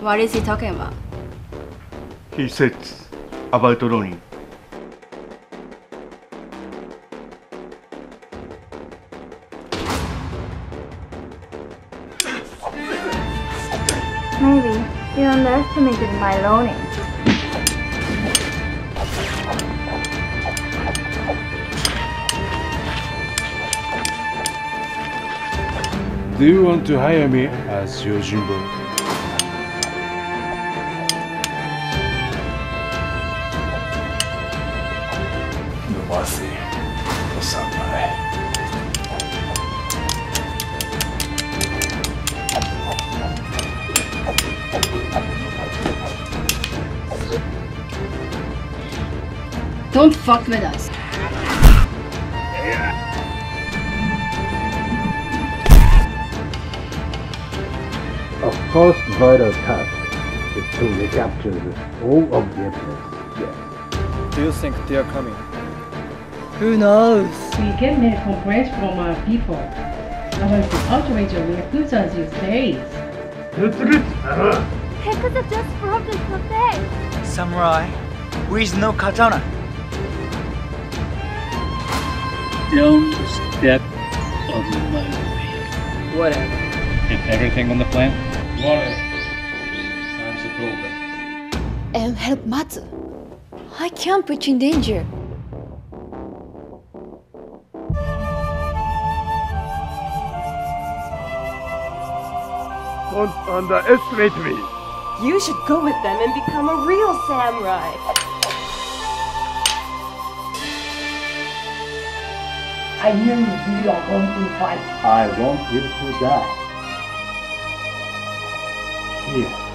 What is he talking about? He said about Ronin. Maybe you underestimated my learning. Do you want to hire me as Yojimbo? Nomase, o samurai. Don't fuck with us. Of course, vital task is to recapture all of the evidence. Yes. Do you think they are coming? Who knows? We get many complaints from our people I about the outrage of Yakuza these days. Yakuza just broke the cafe. Samurai with no katana. Don't step on my way. Whatever. Is everything on the plan? Water. Time's a problem. Um, and help Matsu. I can't put you in danger. Don't underestimate me. You should go with them and become a real samurai. I knew you are going to fight. I want you to die. Here.